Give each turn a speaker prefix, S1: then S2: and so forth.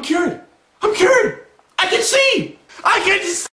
S1: I'm cured. I'm cured. I can see. I can see.